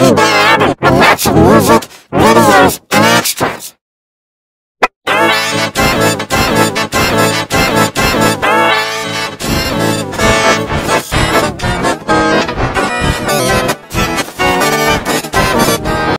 Teddy Bear and